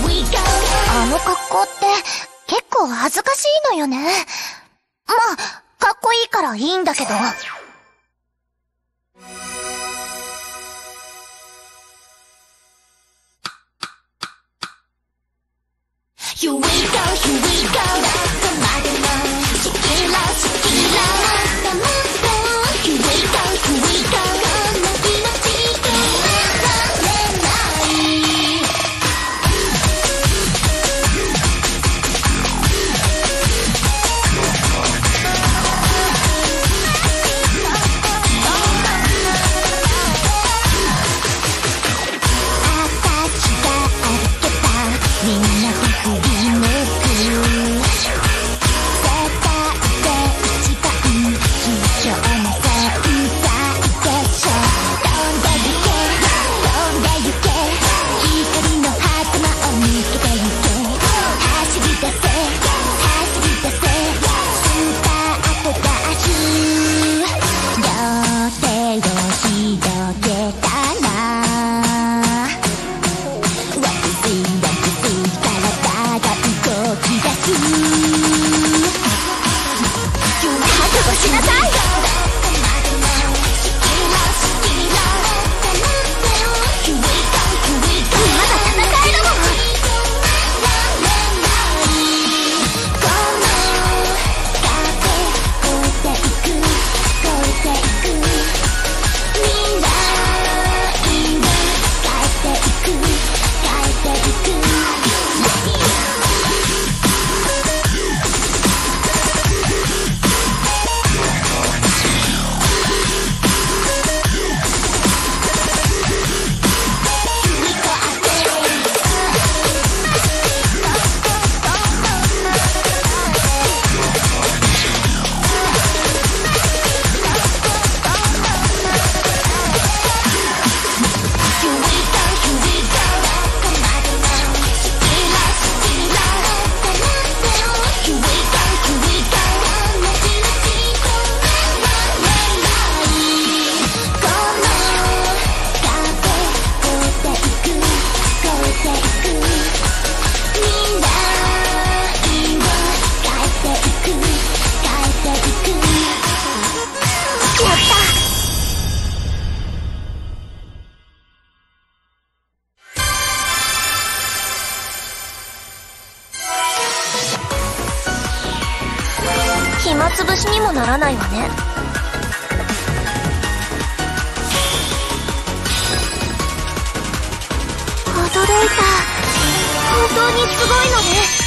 あの格好って結構恥ずかしいのよね。まあ、かっこいいからいいんだけど。You wake up, you wake up. 暇つぶしにもならないわね。本当にすごいのね。